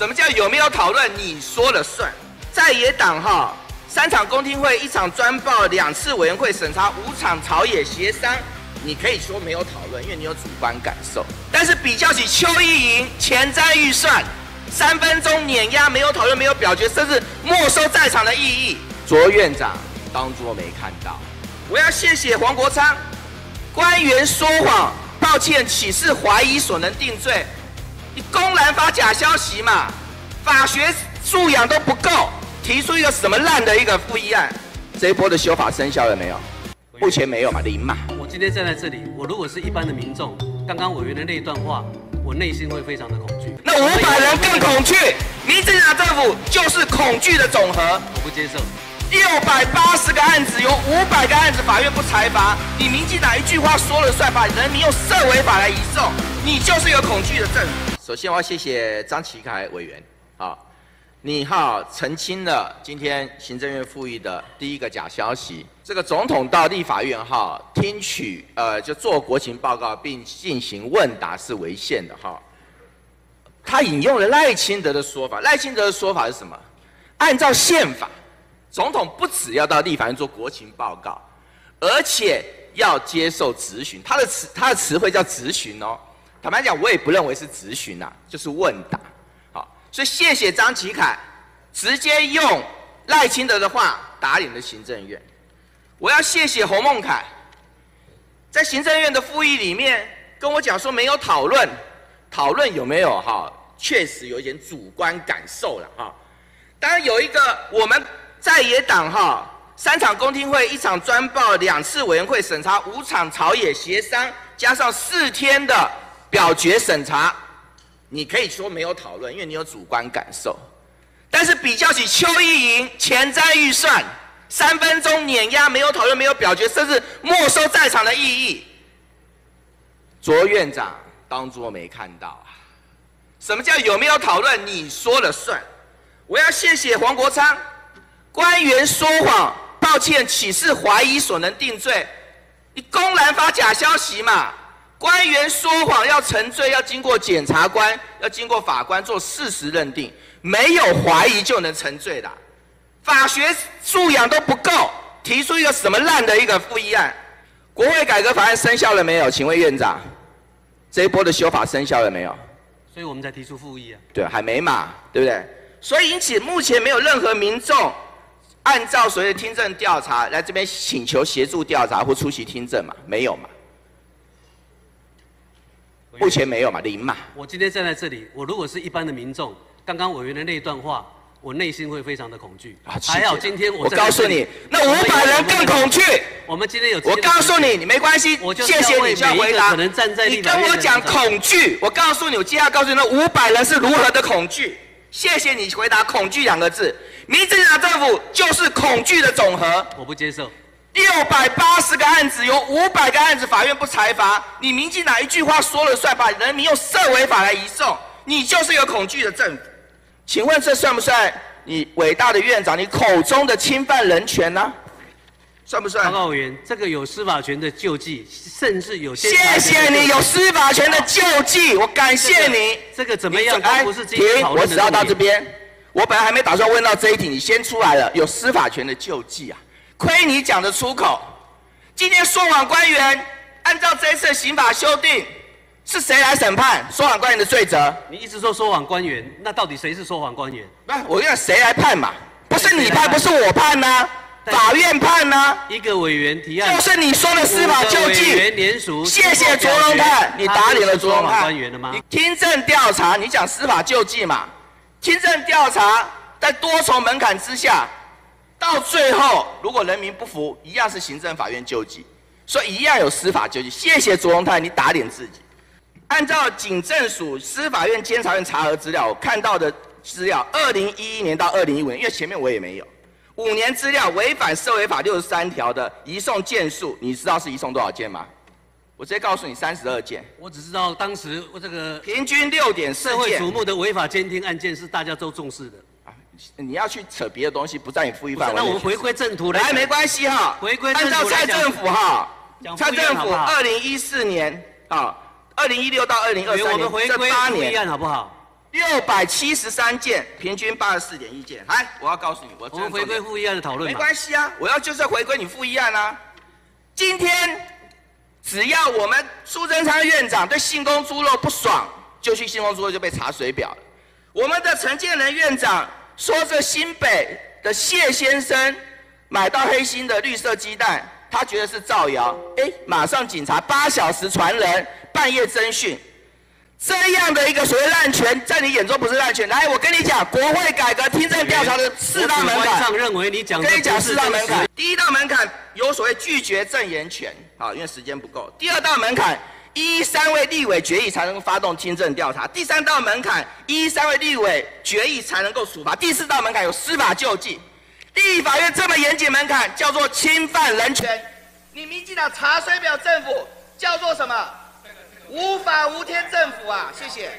什么叫有没有讨论？你说了算。在野党哈，三场公听会，一场专报，两次委员会审查，五场朝野协商，你可以说没有讨论，因为你有主观感受。但是比较起邱意莹前瞻预算，三分钟碾压，没有讨论，没有表决，甚至没收在场的意义，卓院长当作没看到。我要谢谢黄国昌，官员说谎，抱歉，岂是怀疑所能定罪？你公然发假消息嘛？法学素养都不够，提出一个什么烂的一个复议案？这一波的修法生效了没有？目前没有嘛，零嘛。我今天站在这里，我如果是一般的民众，刚刚委员的那一段话，我内心会非常的恐惧。那五百人更恐惧，民进党政府就是恐惧的总和。我不接受。六百八十个案子，有五百个案子法院不裁罚，你民进党一句话说了算，把人民用社违法来移送，你就是一个恐惧的政府。首先，我要谢谢张启凯委员，好，你哈澄清了今天行政院复议的第一个假消息。这个总统到立法院哈听取呃就做国情报告并进行问答是违宪的哈。他引用了赖清德的说法，赖清德的说法是什么？按照宪法。总统不只要到立法院做国情报告，而且要接受质询。他的词他的词汇叫质询哦。坦白讲，我也不认为是质询呐，就是问答。好，所以谢谢张启凯，直接用赖清德的话打脸的行政院。我要谢谢洪孟凯，在行政院的复议里面跟我讲说没有讨论，讨论有没有哈？确实有一点主观感受了哈。当然有一个我们。在野党哈，三场公听会，一场专报，两次委员会审查，五场朝野协商，加上四天的表决审查，你可以说没有讨论，因为你有主观感受。但是比较起邱意莹前瞻预算，三分钟碾压，没有讨论，没有表决，甚至没收在场的意义，卓院长当作没看到啊？什么叫有没有讨论？你说了算。我要谢谢黄国昌。官员说谎，抱歉，岂是怀疑所能定罪？你公然发假消息嘛？官员说谎要成罪，要经过检察官，要经过法官做事实认定，没有怀疑就能成罪的。法学素养都不够，提出一个什么烂的一个复议案？国会改革法案生效了没有？请问院长，这一波的修法生效了没有？所以我们才提出复议啊。对，还没嘛，对不对？所以因此目前没有任何民众。按照所谓的听证调查来这边请求协助调查或出席听证嘛？没有嘛？目前没有嘛？零嘛？我今天站在这里，我如果是一般的民众，刚刚委员的那一段话，我内心会非常的恐惧。还好今天我我告诉你，那五百人更恐惧。我们今天有我告诉你，你没关系，我就谢谢你，要回答。你跟我讲恐惧，我告诉你，我接下来告诉你，那五百人是如何的恐惧。谢谢你回答“恐惧”两个字。民进党政府就是恐惧的总和。我不接受。六百八十个案子，有五百个案子法院不裁罚，你民进哪一句话说了算，把人民用涉违法来移送，你就是一个恐惧的政府。请问这算不算你伟大的院长你口中的侵犯人权呢？算不算？报告委员，这个有司法权的救济，甚至有些谢谢你有司法权的救济，我感谢你。这个怎么样？不是停，我只要到这边。我本来还没打算问到这一题，你先出来了。有司法权的救济啊，亏你讲得出口。今天说谎官员，按照这一次刑法修订，是谁来审判说谎官员的罪责？你一直说说谎官员，那到底谁是说谎官员？那，我要谁来判嘛？不是你判，不是我判呢？法院判呢？一个委员提案，就是你说的司法救济。谢谢卓荣泰，你打脸了卓荣泰。你听证调查，你讲司法救济嘛？听证调查在多重门槛之下，到最后如果人民不服，一样是行政法院救济，所以一样有司法救济。谢谢卓荣泰，你打点自己。按照警政署司法院监察院查核资料，我看到的资料，二零一一年到二零一五年，因为前面我也没有。五年资料违反社会法六十三条的移送件数，你知道是移送多少件吗？我直接告诉你，三十二件。我只知道当时我这个平均六点四件。社会瞩目的违法监听案件是大家都重视的。啊，你要去扯别的东西，不在你复议范围那我们回归正途来。没关系哈。回归按照蔡政府哈，蔡政府二零一四年啊，二零一六到二零二三年这八年，好不好？六百七十三件，平均八十四点一件。来，我要告诉你，我我们回归负议案的讨论。没关系啊，我要就是回归你负议案啊。今天只要我们苏贞昌院长对信丰猪肉不爽，就去信丰猪肉就被查水表了。我们的陈建仁院长说这新北的谢先生买到黑心的绿色鸡蛋，他觉得是造谣，哎，马上警察八小时传人，半夜侦讯。这样的一个所谓滥权，在你眼中不是滥权。来，我跟你讲，国会改革听证调查的四大门槛。上认为你讲跟你讲四大门槛。第一道门槛有所谓拒绝证言权，好，因为时间不够。第二道门槛，一三位立委决议才能发动听证调查。第三道门槛，一三位立委决议才能够处罚。第四道门槛有司法救济。立法院这么严谨门槛，叫做侵犯人权。你民进党查水表政府叫做什么？无法无天政府啊！谢谢。